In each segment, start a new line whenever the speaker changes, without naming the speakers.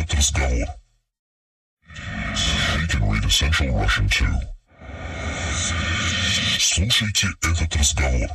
этот разговор. He Слушайте этот разговор.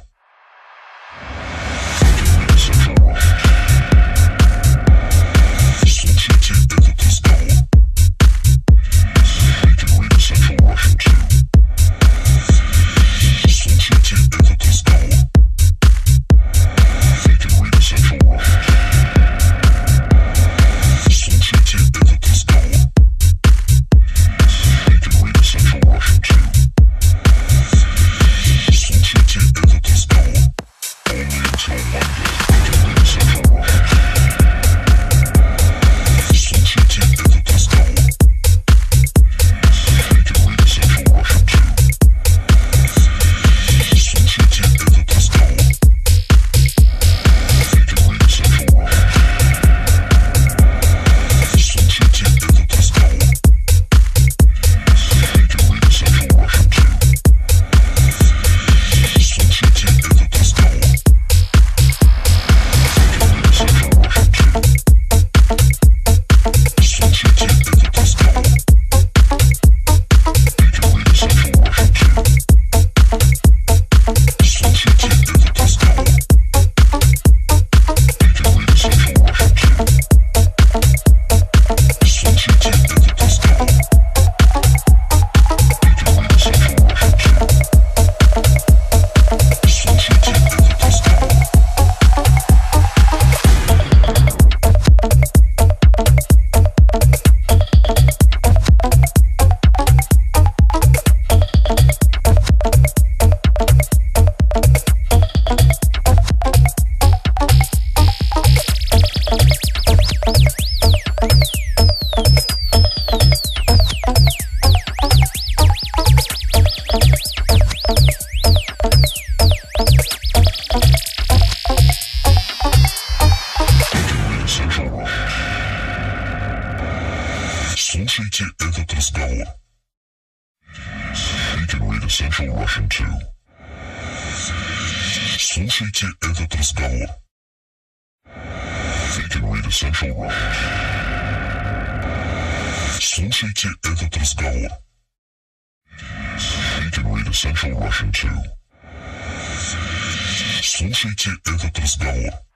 Слушайте этот разговор. You can read essential Russian. Слушайте этот разговор. You can read essential Russian too. Слушайте этот разговор.